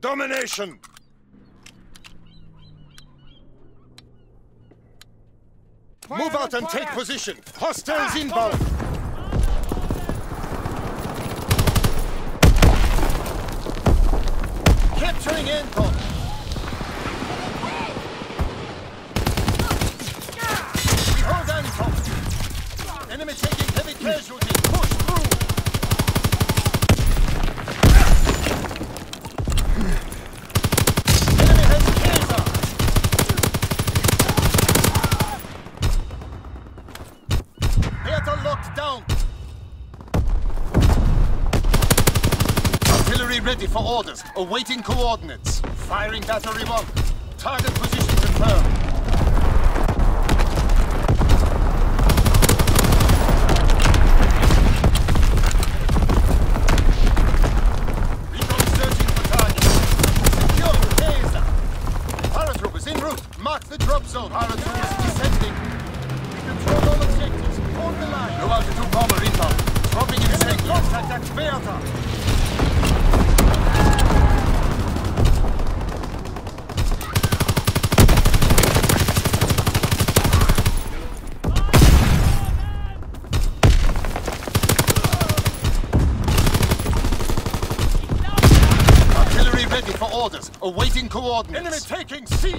Domination! Move out and take position! Hostiles inbound! Capturing Anton! We hold Anton! Enemy taking heavy casualties! Push through! Enemy has Kaiser! Bertha locked down! Artillery ready for orders, awaiting coordinates. Firing battery one. Target position confirmed. Recon searching for targets. Secure Kaiser. Paratroopers en route. Mark the drop zone. Paratroopers descending. We control all objectives. Hold the line. No altitude bomber inbound. Dropping in second. Contact at Bertha. Artillery orders, awaiting coordinates. Enemy taking C.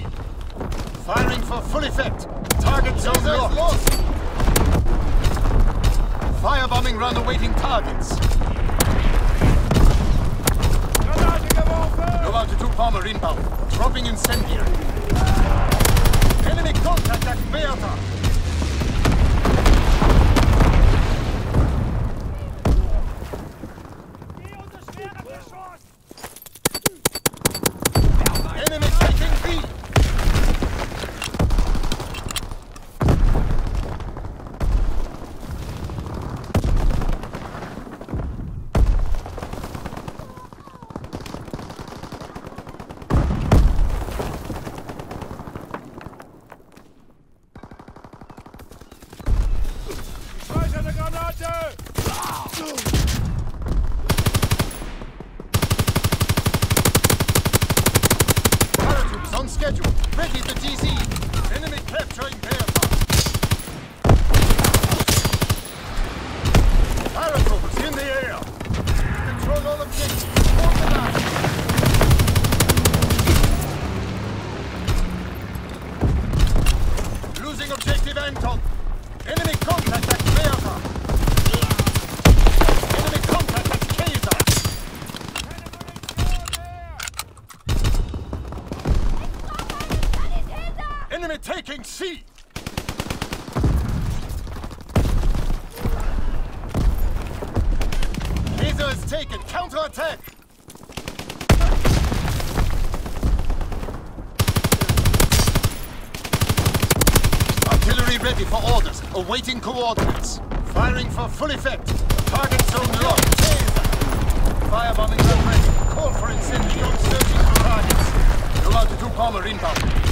Firing for full effect. Target zone locked. Firebombing run awaiting targets. No altitude bomber inbound. Dropping incendiary. Enemy contact at Bertha. Enemy taking B. Eine Granate! Paratroops on schedule. Ready for DZ. Enemy capturing Bertha. Paratroopers in the air. Control all objectives. Hold the objective Anton. Enemy contact at Bertha. Enemy contact at Kaiser. Enemy taking C. Kaiser is taken. Counterattack. Artillery ready for orders, awaiting coordinates. Firing for full effect. Target zone locked. Firebombing ready. Call for incendiary. On searching for targets. Altitude bomber inbound.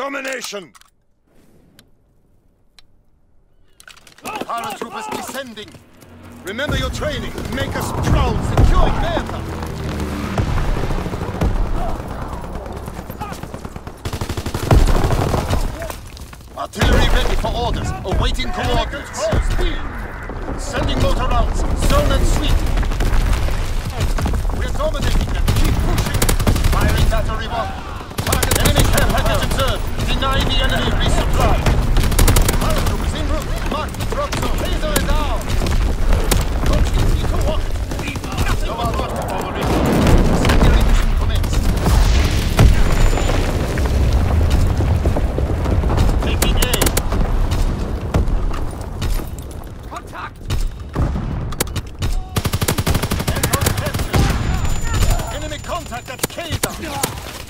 Domination! Paratroopers descending. Remember your training. Make us proud. Securing Bertha. Artillery ready for orders. Awaiting coordinates. Sending motor rounds. Zone and sweep. Contact at Kaiser!